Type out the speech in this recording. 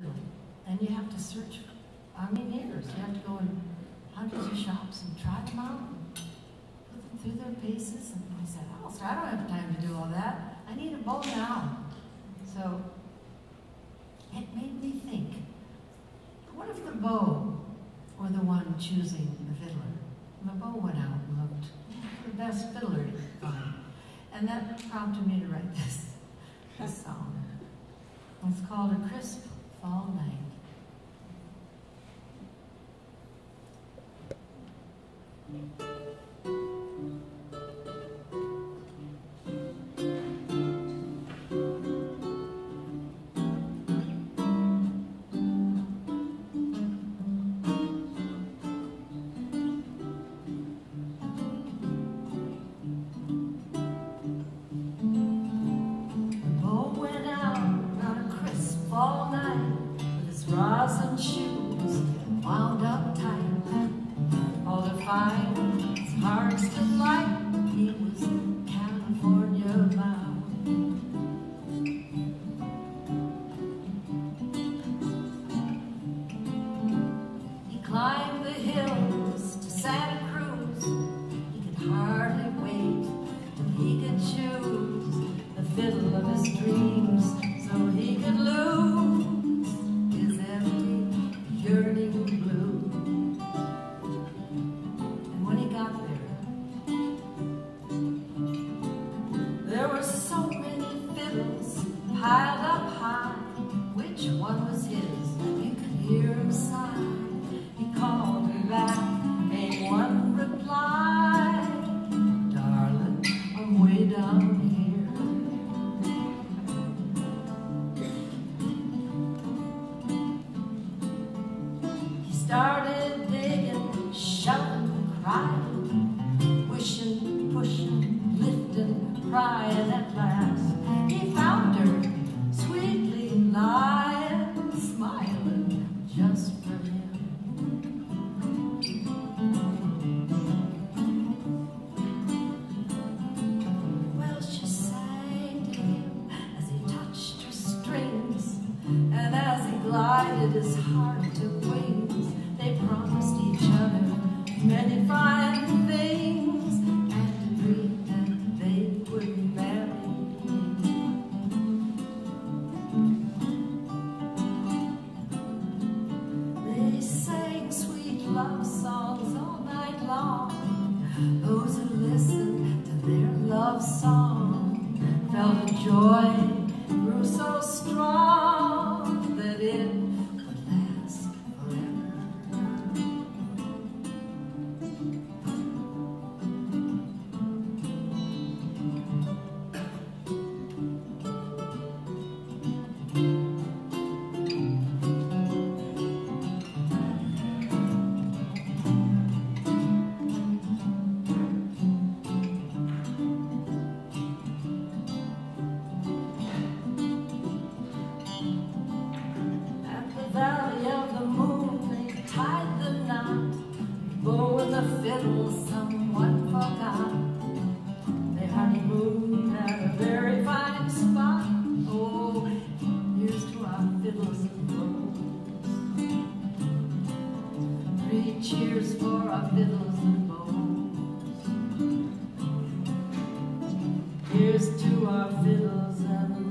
And you have to search, I mean, years. You have to go in hundreds of shops and try them out and put them through their paces. And I said, oh, I don't have time to do all that. I need a bow now. So it made me think, what if the bow were the one choosing the fiddler? The bow went out and looked the best fiddler could find. And that prompted me to write this, this song. It's called A Crisp Fall Night. Started digging, shouting, crying, wishing, pushing, lifting, crying at last. He found her sweetly lying, smiling just for him. Well, she sang to him as he touched her strings, and as he glided his heart to wings, they promised each other many fine things and agreed that they would marry. They sang sweet love songs all night long. Those who listened to their love song felt a joy grew so strong valley of the moon they tied the knot, bow and the fiddle someone forgot. They honeymooned at a very fine spot. Oh, here's to our fiddles and bows. Three cheers for our fiddles and bows. Here's to our fiddles and bows.